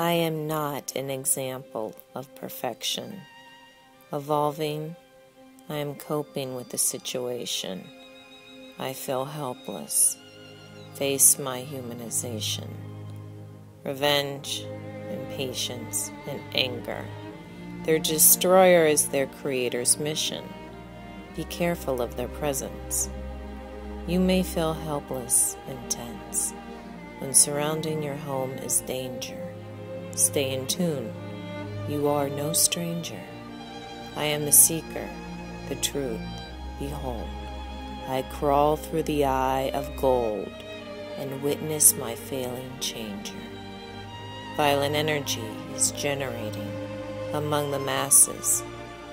I am not an example of perfection. Evolving, I am coping with the situation. I feel helpless. Face my humanization. Revenge, impatience, and anger. Their destroyer is their creator's mission. Be careful of their presence. You may feel helpless and tense when surrounding your home is danger. Stay in tune. You are no stranger. I am the seeker, the truth. Behold, I crawl through the eye of gold and witness my failing changer. Violent energy is generating among the masses,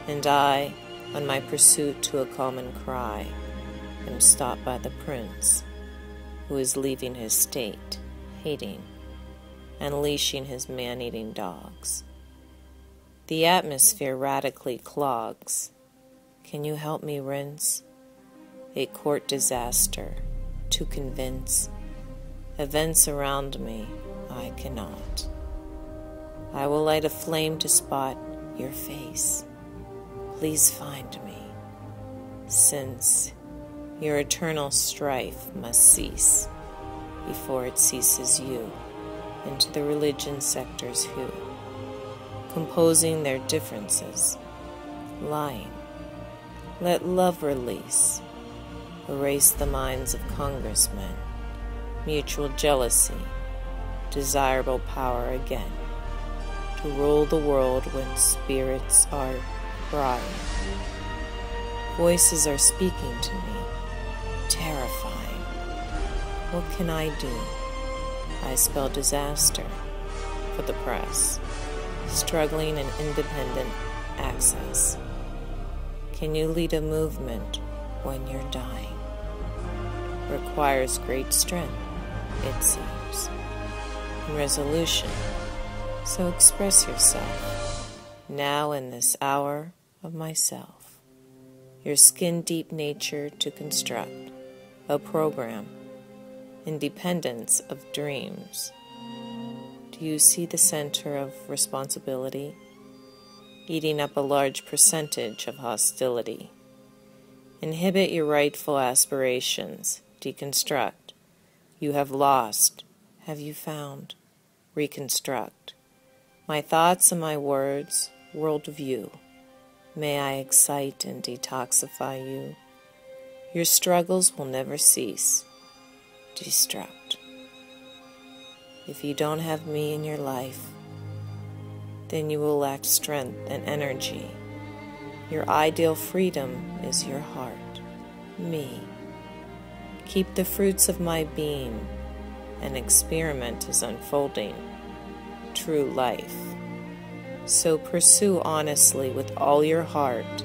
and I, on my pursuit to a common cry, am stopped by the prince, who is leaving his state, hating, unleashing his man eating dogs. The atmosphere radically clogs. Can you help me rinse? A court disaster to convince. Events around me I cannot. I will light a flame to spot your face. Please find me, since your eternal strife must cease before it ceases you into the religion sectors who, composing their differences, lying, let love release, erase the minds of congressmen, mutual jealousy, desirable power again, to rule the world when spirits are crying. Voices are speaking to me, terrifying. What can I do? I spell disaster for the press, struggling in independent access. Can you lead a movement when you're dying? Requires great strength, it seems, and resolution. So express yourself now in this hour of myself your skin deep nature to construct a program, independence of dreams. Do you see the center of responsibility? Eating up a large percentage of hostility. Inhibit your rightful aspirations, deconstruct. You have lost, have you found? Reconstruct. My thoughts and my words, worldview May I excite and detoxify you. Your struggles will never cease. Destruct. If you don't have me in your life, then you will lack strength and energy. Your ideal freedom is your heart, me. Keep the fruits of my being. An experiment is unfolding. True life. So pursue honestly with all your heart.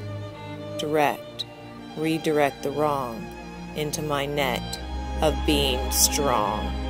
Direct, redirect the wrong into my net of being strong.